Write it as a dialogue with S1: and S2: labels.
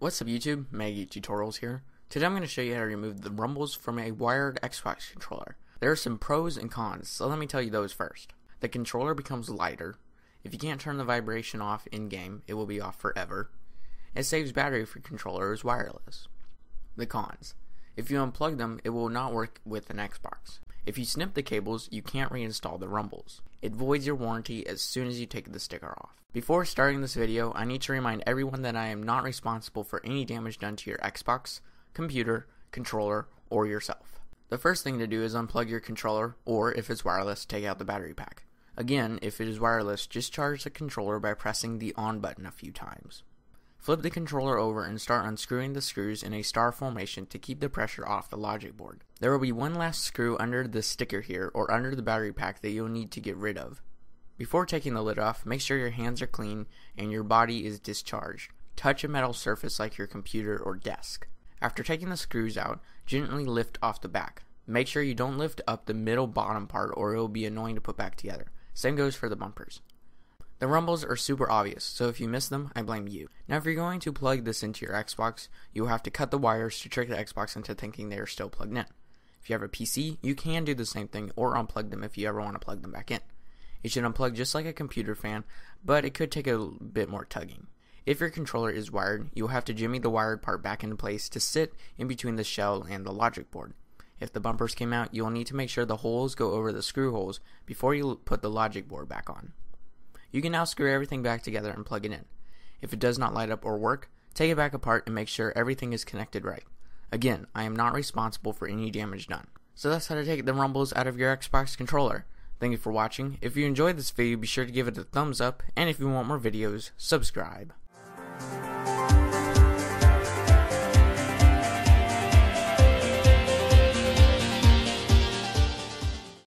S1: What's up YouTube? MegaGeek Tutorials here. Today I'm going to show you how to remove the rumbles from a wired Xbox controller. There are some pros and cons, so let me tell you those first. The controller becomes lighter. If you can't turn the vibration off in-game, it will be off forever. It saves battery if your controller is wireless. The cons. If you unplug them, it will not work with an Xbox. If you snip the cables, you can't reinstall the rumbles. It voids your warranty as soon as you take the sticker off. Before starting this video, I need to remind everyone that I am not responsible for any damage done to your Xbox, computer, controller, or yourself. The first thing to do is unplug your controller, or if it's wireless, take out the battery pack. Again, if it is wireless, just charge the controller by pressing the on button a few times. Flip the controller over and start unscrewing the screws in a star formation to keep the pressure off the logic board. There will be one last screw under the sticker here or under the battery pack that you'll need to get rid of. Before taking the lid off, make sure your hands are clean and your body is discharged. Touch a metal surface like your computer or desk. After taking the screws out, gently lift off the back. Make sure you don't lift up the middle bottom part or it will be annoying to put back together. Same goes for the bumpers. The rumbles are super obvious, so if you miss them, I blame you. Now if you're going to plug this into your Xbox, you will have to cut the wires to trick the Xbox into thinking they are still plugged in. If you have a PC, you can do the same thing or unplug them if you ever want to plug them back in. It should unplug just like a computer fan, but it could take a bit more tugging. If your controller is wired, you will have to jimmy the wired part back into place to sit in between the shell and the logic board. If the bumpers came out, you will need to make sure the holes go over the screw holes before you put the logic board back on. You can now screw everything back together and plug it in. If it does not light up or work, take it back apart and make sure everything is connected right. Again, I am not responsible for any damage done. So that's how to take the rumbles out of your Xbox controller. Thank you for watching. If you enjoyed this video, be sure to give it a thumbs up, and if you want more videos, subscribe.